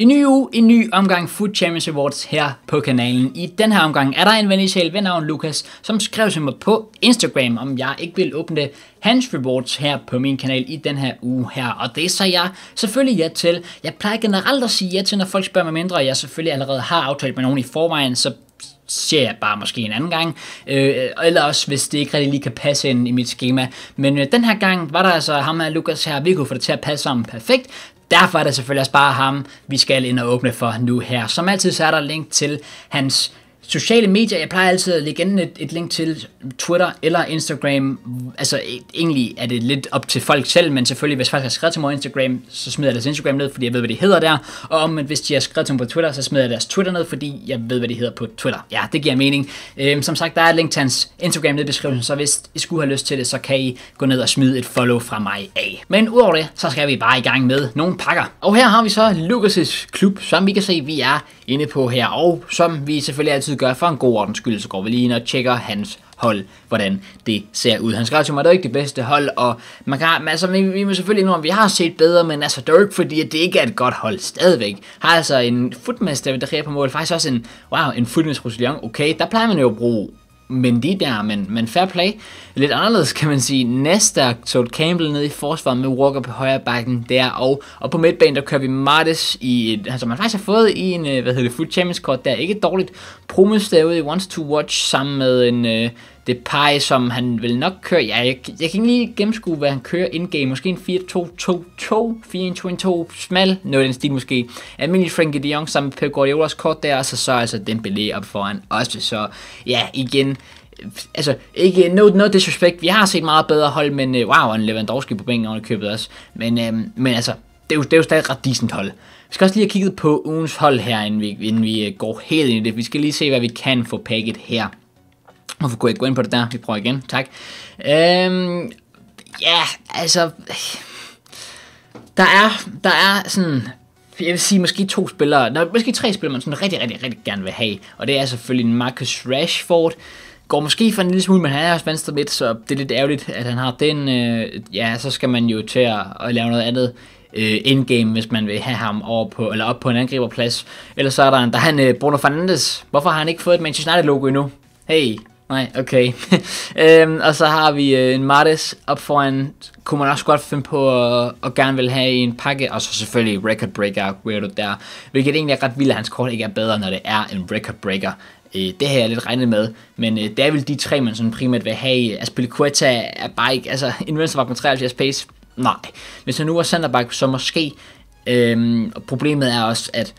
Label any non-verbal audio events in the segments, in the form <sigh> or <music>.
En ny uge, en ny omgang Food Champions Awards her på kanalen. I den her omgang er der en ven ved navn Lukas, som skrev til mig på Instagram, om jeg ikke vil åbne hans rewards her på min kanal i den her uge her. Og det sagde jeg selvfølgelig ja til. Jeg plejer generelt at sige ja til, når folk spørger mig mindre, og jeg selvfølgelig allerede har aftalt med nogen i forvejen, så ser jeg bare måske en anden gang, øh, eller også hvis det ikke rigtig lige kan passe ind i mit schema. Men øh, den her gang var der altså ham her, Lukas her, vi kunne få det til at passe sammen perfekt, Derfor er det selvfølgelig også bare ham, vi skal ind og åbne for nu her. Som altid så er der link til hans sociale medier, jeg plejer altid at lægge ind et, et link til Twitter eller Instagram. Altså e, egentlig er det lidt op til folk selv, men selvfølgelig hvis folk har skrevet til mig på Instagram, så smider jeg deres Instagram ned, fordi jeg ved, hvad de hedder der. Og om hvis de har skrevet til mig på Twitter, så smider jeg deres Twitter ned, fordi jeg ved, hvad de hedder på Twitter. Ja, det giver mening. Øhm, som sagt, der er et link til hans Instagram ned i beskrivelsen, så hvis I skulle have lyst til det, så kan I gå ned og smide et follow fra mig af. Men udover det, så skal vi bare i gang med nogle pakker. Og her har vi så Lucas' klub, som vi kan se, vi er inde på her. Og som vi selvfølgelig altid gør for en god ordens skyld, så går vi lige ind og tjekker hans hold, hvordan det ser ud. Han skrev til mig, at det er ikke det bedste hold, og man kan, altså, vi, vi må selvfølgelig indrømme, at vi har set bedre, men altså, det er ikke fordi, at det ikke er et godt hold stadigvæk. Har altså en footmaster, der på mål, faktisk også en, wow, en footmaster okay, der plejer man jo at bruge Mendy der, men, men fair play. Lidt anderledes kan man sige. Næste tog Campbell ned i forsvaret med Walker på højre bakken der, og, og på midtbanen der kører vi Martes i et, altså man faktisk har fået i en, øh, hvad hedder det, Food Champions kort der, ikke dårligt. Promus derude i Wants to Watch sammen med en, øh, det pege, som han vil nok køre. Ja, jeg, jeg kan ikke lige gennemskue, hvad han kører indgame. Måske en 4-2-2-2, 4-1-2-2, smal, noget den stil måske. Almindelig Frankie de Jong sammen med Pep Guardiolas kort der, og så så altså Dembélé op foran også. Så ja, igen, altså, ikke no, no disrespect, vi har set meget bedre hold, men uh, wow, en Lewandowski på bænken under købet også. Men, øhm, men altså, det er, jo, det er jo stadig et ret decent hold. Vi skal også lige have kigget på ugens hold her, inden vi, inden vi øh, går helt ind i det. Vi skal lige se, hvad vi kan få pakket her. Hvorfor kunne jeg ikke gå ind på det der? Vi prøver igen. Tak. Øhm, ja, altså... Der er, der er sådan... Jeg vil sige måske to spillere, nej, måske tre spillere, man sådan rigtig, rigtig, rigtig gerne vil have. Og det er selvfølgelig Marcus Rashford. Går måske for en lille smule, men han er også venstre midt, så det er lidt ærgerligt, at han har den. Øh, ja, så skal man jo til at, at lave noget andet øh, endgame, hvis man vil have ham over på, eller op på en angriberplads. Eller så er der en, der er han øh, Bruno Fernandes. Hvorfor har han ikke fået et Manchester United logo endnu? Hey, Nej, okay. <laughs> øhm, og så har vi øh, en Martes op foran, kunne man også godt finde på at, at gerne vil have i en pakke, og så selvfølgelig Record Breaker Weirdo der, hvilket egentlig er ret vildt, at hans kort ikke er bedre, når det er en Record Breaker. Øh, det har jeg lidt regnet med, men øh, det er vel de tre, man sådan primært vil have. Aspilicueta er bare ikke, altså <laughs> en venstreback med 73 pace, nej. Hvis han nu er centerback, så måske. Øhm, og problemet er også, at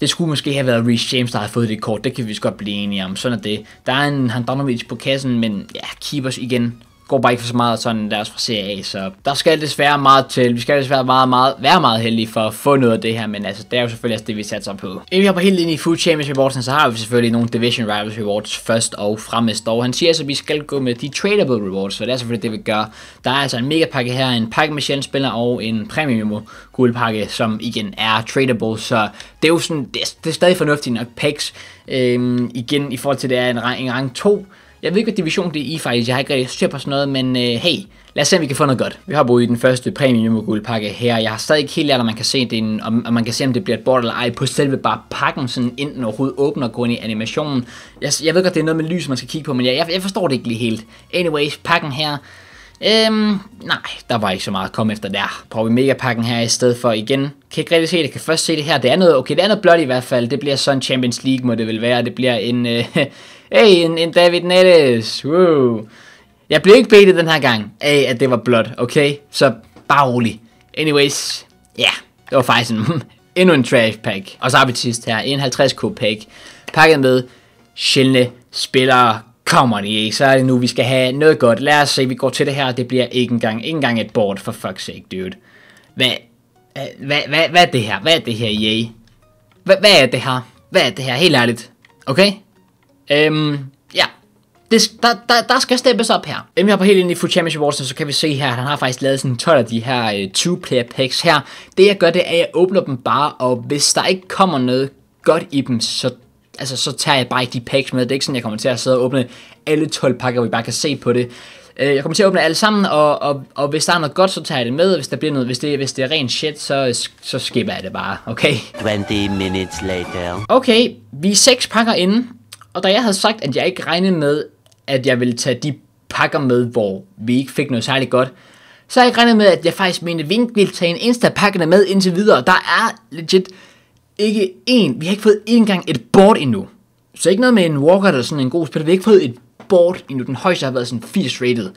det skulle måske have været Reece James, der havde fået det kort. Det kan vi godt blive enige om. Sådan er det. Der er en Handanovic på kassen, men ja, keepers igen går bare ikke for så meget sådan deres fra Serie A, så der skal desværre meget til. Vi skal desværre meget, meget, være meget heldige for at få noget af det her, men altså, det er jo selvfølgelig også det, vi satser på. Inden vi hopper helt ind i Food Championship Awards, så har vi selvfølgelig nogle Division Rivals Rewards først og fremmest, og han siger altså, at vi skal gå med de tradable rewards, så det er selvfølgelig det, vi gør. Der er altså en mega pakke her, en pakke med sjældent og en premium guldpakke, som igen er tradable, så det er jo sådan, det er, det er stadig fornuftigt nok packs, øhm, igen i forhold til det er en, en rang 2, jeg ved ikke, hvad division det er i faktisk. Jeg har ikke rigtig styr på sådan noget, men øh, hey, lad os se, om vi kan få noget godt. Vi har boet i den første premium guldpakke her. Jeg har stadig ikke helt lært, om man kan se, det en, om, om, man kan se, om det bliver et bord eller ej på selve bare pakken, sådan enten overhovedet åbner og går ind i animationen. Jeg, jeg ved godt, det er noget med lys, man skal kigge på, men jeg, jeg, jeg forstår det ikke lige helt. Anyways, pakken her. Øhm, nej, der var ikke så meget at komme efter der. Prøver vi megapakken her i stedet for igen. Kan ikke rigtig se det, kan først se det her. Det er noget, okay, det er noget blot i hvert fald. Det bliver sådan Champions League, må det vel være. Det bliver en, øh, <laughs> hey, en, en David Nettes. Woo. Jeg blev ikke bedt den her gang af, at det var blot, okay? Så bare rolig. Anyways, ja, yeah, det var faktisk en, <laughs> endnu en trash pack. Og så har vi sidst her, en 50k pack. Pakket med sjældne spillere, Come on, EA, så er det nu, vi skal have noget godt. Lad os se, vi går til det her, det bliver ikke engang, ikke engang et board, for fuck's sake, dude. Hvad, hvad, hvad, hvad er det her? Hvad er det her, yay? Hvad, hvad er det her? Hvad er det her? Helt ærligt. Okay? Øhm, ja. Det, der, der, der skal steppes op her. Inden vi hopper helt ind i Food Championship Awards, så kan vi se her, at han har faktisk lavet sådan 12 af de her uh, two-player packs her. Det jeg gør, det er, at jeg åbner dem bare, og hvis der ikke kommer noget godt i dem, så altså, så tager jeg bare ikke de packs med. Det er ikke sådan, jeg kommer til at sidde og åbne alle 12 pakker, vi bare kan se på det. Øh, jeg kommer til at åbne alle sammen, og, og, og hvis der er noget godt, så tager jeg det med, og hvis der bliver noget, hvis det, hvis det er rent shit, så, så skipper jeg det bare, okay? 20 minutes later. Okay, vi er seks pakker inde, og da jeg havde sagt, at jeg ikke regnede med, at jeg ville tage de pakker med, hvor vi ikke fik noget særligt godt, så har jeg ikke regnet med, at jeg faktisk mente, at vi ikke ville tage en eneste af pakkerne med indtil videre. Der er legit ikke en, vi har ikke fået engang et board endnu. Så ikke noget med en walker eller sådan en god spiller. Vi har ikke fået et board endnu. Den højeste har været sådan 80 rated.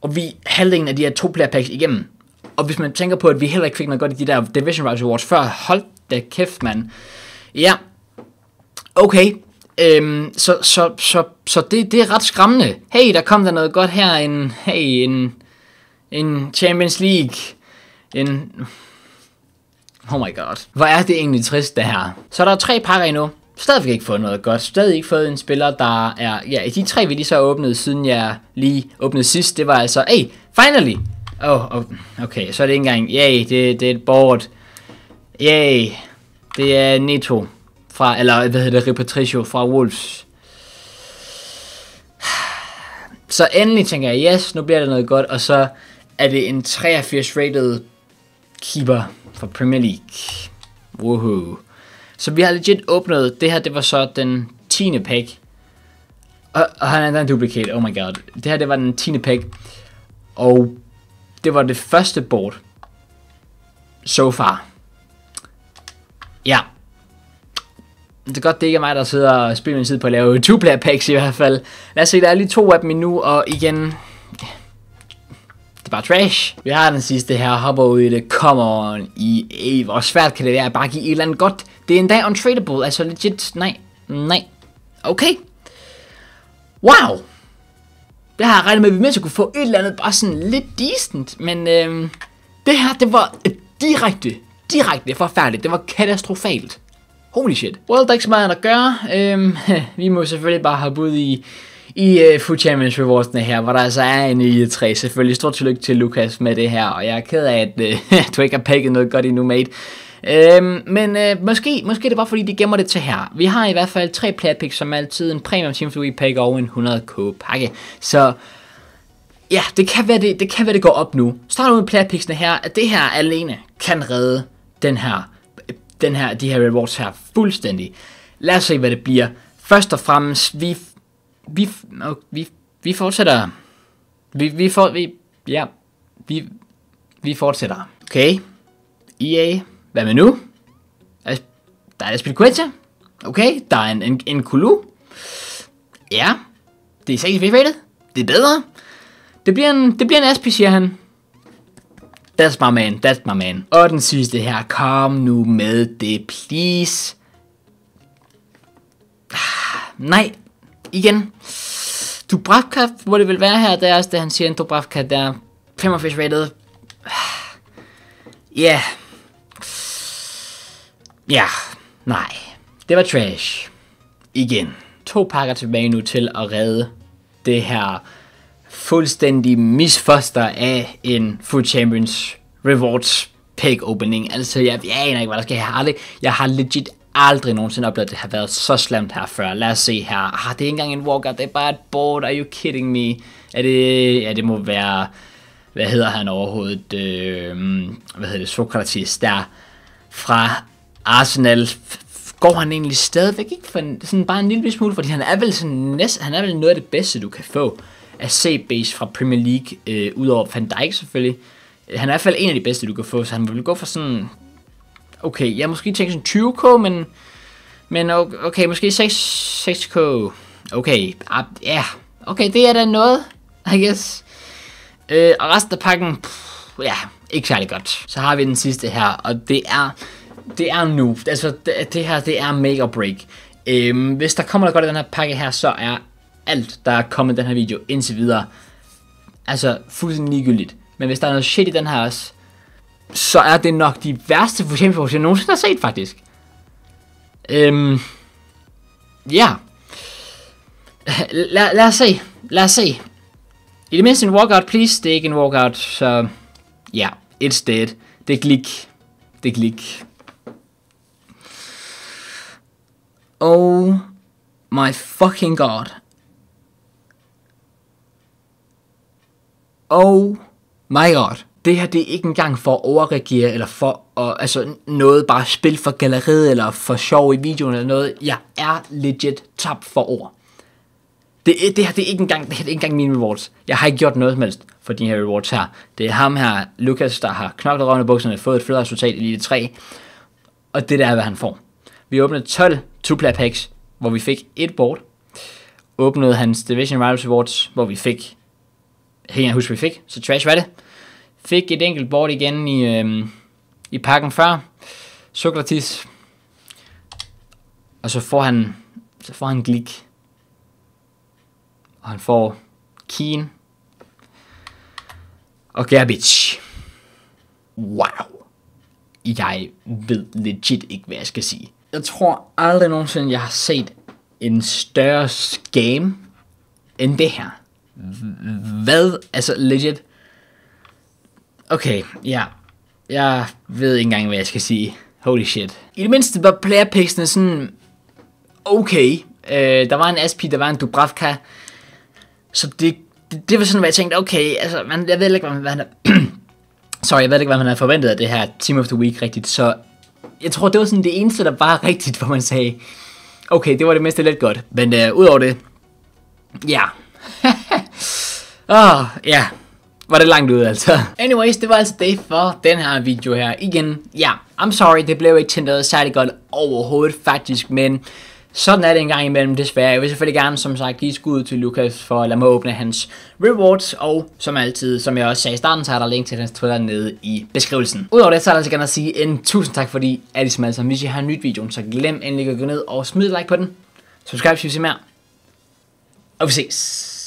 Og vi halvdelen af de her to player packs igennem. Og hvis man tænker på, at vi heller ikke fik noget godt i de der Division Rise Awards før, hold da kæft, mand. Ja, okay. Øhm, så så, så, så det, det er ret skræmmende. Hey, der kom der noget godt her. En, hey, en, en Champions League. En... Oh my god. Hvor er det egentlig trist, det her. Så der er tre pakker endnu. Stadig ikke fået noget godt. Stadig ikke fået en spiller, der er... Ja, de tre, vi lige så åbnede, siden jeg lige åbnede sidst, det var altså... Hey, finally! Åh, oh okay, så er det ikke engang... Yay, det, det er et board. Yay, det er Neto fra... Eller hvad hedder det? Repatricio fra Wolves. <sighs> Så endelig tænker jeg, yes, nu bliver det noget godt, og så er det en 83 rated keeper for Premier League. Woohoo. Så vi har legit åbnet, det her det var så den 10. pack. Og, og han er en duplicate, oh my god. Det her det var den 10. pack. Og det var det første board. So far. Ja. Det er godt, det ikke er mig, der sidder og spiller min tid på at lave 2-player packs i hvert fald. Lad os se, der er lige to af dem endnu, og igen, bare trash. Vi har den sidste her, hopper ud i det, come on, i, i hvor svært kan det være at bare give et eller andet godt. Det er endda untradable, altså legit, nej, nej, okay. Wow. Det har jeg regnet med, at vi mindst kunne få et eller andet bare sådan lidt decent, men øhm, det her, det var direkte, direkte forfærdeligt. Det var katastrofalt. Holy shit. Well, der er ikke så meget at gøre. Øhm, <laughs> vi må selvfølgelig bare have ud i i uh, Food Champions Rewards'ene her, hvor der altså er en e i 3. Selvfølgelig stort tillykke til Lukas med det her, og jeg er ked af, at <laughs> uh, du ikke har pakket noget godt endnu, mate. Øhm, men øh, måske, måske det var fordi de gemmer det til her. Vi har i hvert fald tre platpicks, som altid, en premium Team free pack og en 100k pakke. Så ja, det kan være det, det kan være det går op nu. Start ud med platpicksene her, at det her alene kan redde den her, den her, de her rewards her fuldstændig. Lad os se hvad det bliver. Først og fremmest, vi vi, vi, vi fortsætter. Vi, vi, for, vi, ja, vi, vi fortsætter. Okay. EA, hvad med nu? Der er Aspilicueta. Okay, der er en, en, en Kulu. Ja, det er sikkert fedt. Det er bedre. Det bliver en, det bliver en Aspi, siger han. That's my man, that's my man. Og den sidste her, kom nu med det, please. Ah, nej, igen, Dubravka, må det vil være her, der er også det, han siger, en Dubravka, der er 85 rated. <sighs> Ja. Yeah. Ja, nej. Det var trash. Igen. To pakker tilbage nu til at redde det her fuldstændig misfoster af en Food Champions Rewards pack opening. Altså, jeg, jeg aner ikke, hvad der skal have. Jeg har legit aldrig nogensinde oplevet, at det har været så slemt her før. Lad os se her. Ah, det er ikke engang en walkout, det er bare et board. Are you kidding me? Er det, ja, det må være, hvad hedder han overhovedet? Øh, hvad hedder det? Sokrates der fra Arsenal. Går han egentlig stadigvæk ikke for en, sådan bare en lille smule, fordi han er vel sådan næst, han er vel noget af det bedste, du kan få af C-base fra Premier League, øh, udover Van Dijk selvfølgelig. Han er i hvert fald en af de bedste, du kan få, så han vil gå for sådan okay, jeg måske tænkt sådan 20k, men, men okay, måske 6, 6k. Okay, ah, ja, yeah. okay, det er da noget, I guess. Øh, og resten af pakken, pff, ja, ikke særlig godt. Så har vi den sidste her, og det er, det er nu. Altså, det, det her, det er make or break. Øhm, hvis der kommer noget godt i den her pakke her, så er alt, der er kommet i den her video indtil videre, altså fuldstændig ligegyldigt. Men hvis der er noget shit i den her også, så er det nok de værste fusionsforhold, jeg nogensinde har set, faktisk. Øhm, ja. Lad, lad os se. Lad os se. I det mindste en walkout, please. Det er ikke en walkout, så... Ja, it's dead. Det er glik. Det er glik. Oh my fucking god. Oh my god. Det her, det er ikke engang for at overreagere, eller for at, altså noget bare spil for galleriet, eller for sjov i videoen, eller noget. Jeg er legit tabt for ord. Det, det her, det er ikke engang, det her, det er ikke engang mine rewards. Jeg har ikke gjort noget som helst for de her rewards her. Det er ham her, Lukas, der har knoklet røven i bukserne, fået et fedt resultat i Elite 3. Og det der er, hvad han får. Vi åbnede 12 2-player packs, hvor vi fik et board. Åbnede hans Division Rivals Rewards, hvor vi fik... Jeg kan ikke huske, vi fik, så trash var det. Fik et enkelt board igen i, øh, i pakken før. Sokratis. Og så får han, så får han Glik. Og han får Keen. Og Garbage. Wow. Jeg ved legit ikke, hvad jeg skal sige. Jeg tror aldrig nogensinde, jeg har set en større scam end det her. Hvad? Altså legit. Okay, ja. Jeg ved ikke engang, hvad jeg skal sige. Holy shit. I det mindste var playerpicksene sådan okay. Øh, der var en Aspi, der var en Dubravka. Så det, det, det var sådan, hvad jeg tænkte, okay, altså, man, jeg ved ikke, hvad, hvad han <clears throat> Sorry, jeg ved ikke, hvad man havde forventet af det her Team of the Week rigtigt, så jeg tror, det var sådan det eneste, der var rigtigt, hvor man sagde, okay, det var det meste lidt godt. Men uh, udover det, ja. <laughs> Åh, oh, ja. Var det langt ud, altså. Anyways, det var altså det for den her video her. Igen, ja, I'm sorry, det blev ikke tændt særlig godt overhovedet faktisk, men sådan er det en gang imellem, desværre. Jeg vil selvfølgelig gerne, som sagt, give skud til Lukas for at lade mig åbne hans rewards. Og som altid, som jeg også sagde i starten, så er der link til hans Twitter nede i beskrivelsen. Udover det, så er der altså gerne at sige en tusind tak, fordi at I som altså, hvis I har en nyt video, så glem endelig at gå ned og smid like på den. Subscribe, hvis I vil se mere. Og vi ses.